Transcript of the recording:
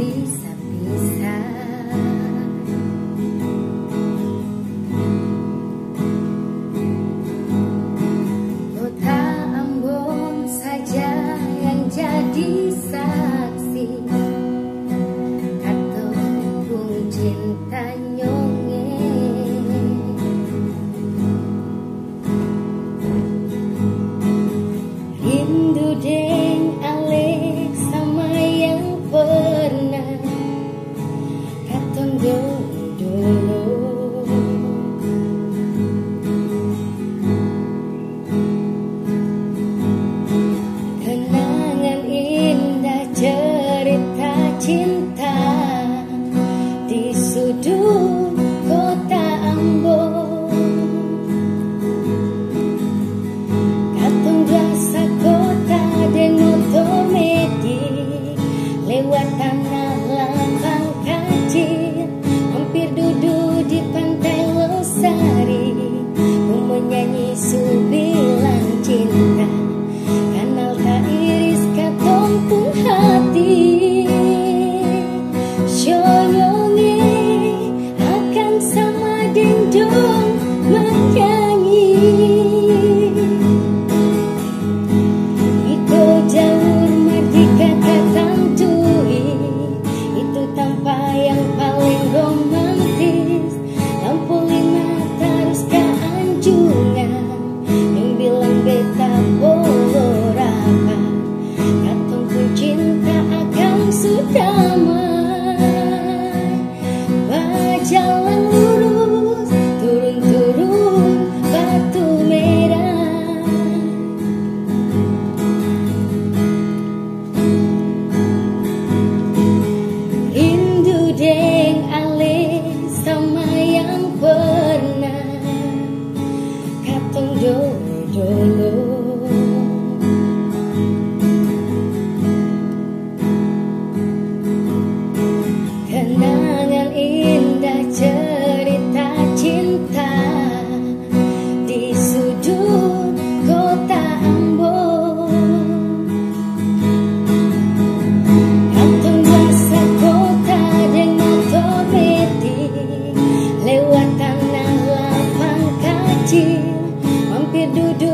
Bisa. Oh, tak ambon saja yang jadi nyanyi suka you do do